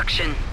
production.